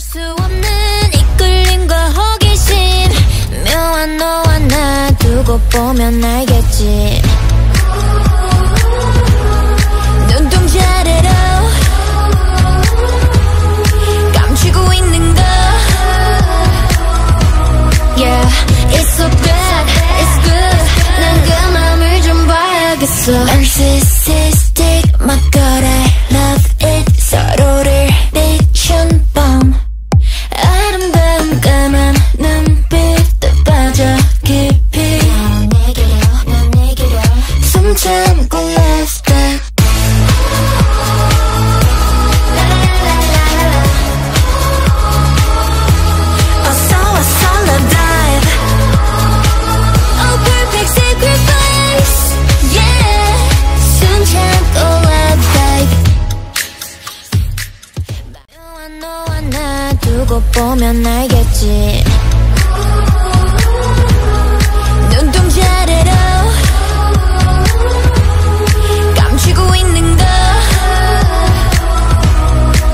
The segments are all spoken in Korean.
수 없는 이끌림과 호기심. 묘한 너와 나 두고 보면 알겠지. 눈동자래로 감추고 있는 거. Yeah, it's so bad, it's good. 난 그 맘을 좀 봐야겠어 두고 보면 알겠지 눈동자래로 감추고 있는 거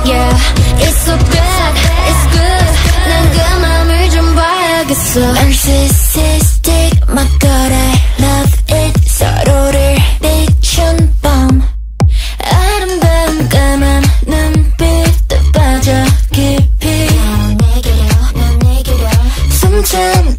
Yeah, it's so bad, it's good 난 그 맘을 좀 봐야겠어 Narcissistic, 눈